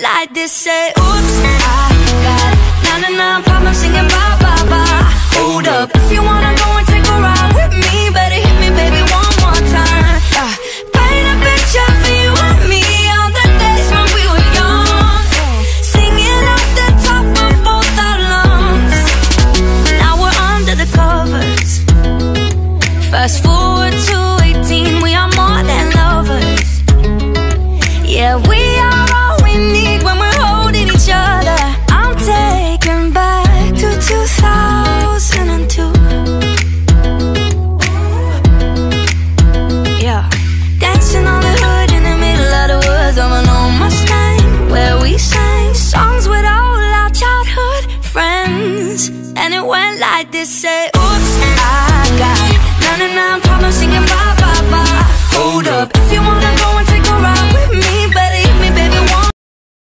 like this, say, oops, I got nine problems singing bye, bye, bye. Hold up, if you wanna go and take a ride with me, better hit me, baby, one more time. Yeah. Paint a picture for you and me on the days when we were young. Singing off the top of both our lungs. Now we're under the covers. Fast forward to 18, we are more than lovers. Yeah, we are we need when we're holding each other. I'm taken back to 2002. Yeah, dancing on the hood in the middle of the woods of an old Mustang, where we sang songs with all our childhood friends, and it went like this: say,